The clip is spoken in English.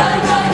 Run, run.